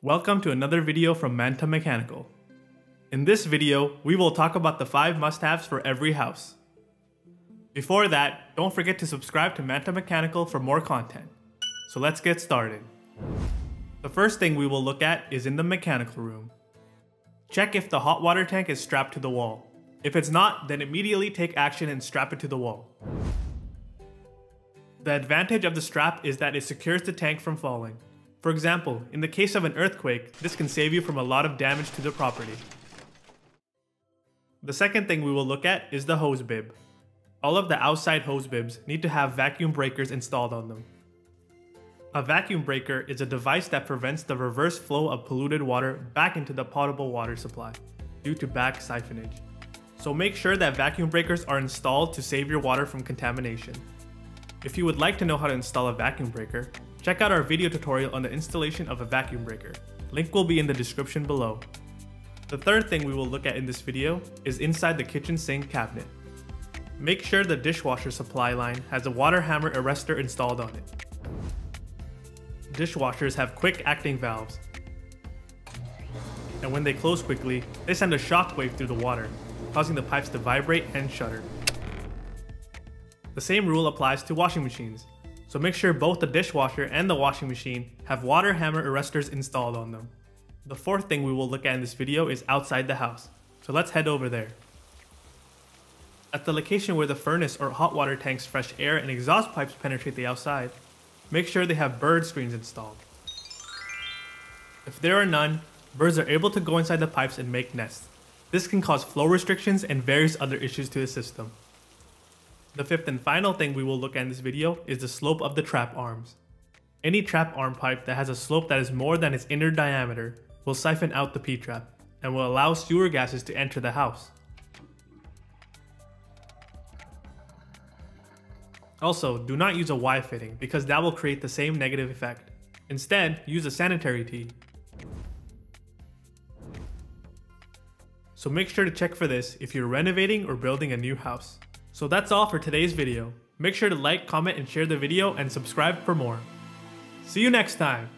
Welcome to another video from Manta Mechanical. In this video, we will talk about the 5 must-haves for every house. Before that, don't forget to subscribe to Manta Mechanical for more content. So let's get started. The first thing we will look at is in the mechanical room. Check if the hot water tank is strapped to the wall. If it's not, then immediately take action and strap it to the wall. The advantage of the strap is that it secures the tank from falling. For example, in the case of an earthquake, this can save you from a lot of damage to the property. The second thing we will look at is the hose bib. All of the outside hose bibs need to have vacuum breakers installed on them. A vacuum breaker is a device that prevents the reverse flow of polluted water back into the potable water supply due to back siphonage. So make sure that vacuum breakers are installed to save your water from contamination. If you would like to know how to install a vacuum breaker, check out our video tutorial on the installation of a vacuum breaker. Link will be in the description below. The third thing we will look at in this video is inside the kitchen sink cabinet. Make sure the dishwasher supply line has a water hammer arrestor installed on it. Dishwashers have quick acting valves, and when they close quickly, they send a shock wave through the water, causing the pipes to vibrate and shudder. The same rule applies to washing machines, so make sure both the dishwasher and the washing machine have water hammer arrestors installed on them. The fourth thing we will look at in this video is outside the house, so let's head over there. At the location where the furnace or hot water tank's fresh air and exhaust pipes penetrate the outside, make sure they have bird screens installed. If there are none, birds are able to go inside the pipes and make nests. This can cause flow restrictions and various other issues to the system. The fifth and final thing we will look at in this video is the slope of the trap arms. Any trap arm pipe that has a slope that is more than its inner diameter will siphon out the P-trap and will allow sewer gases to enter the house. Also, do not use a Y fitting because that will create the same negative effect. Instead, use a sanitary tee. So make sure to check for this if you're renovating or building a new house. So that's all for today's video. Make sure to like, comment, and share the video and subscribe for more. See you next time!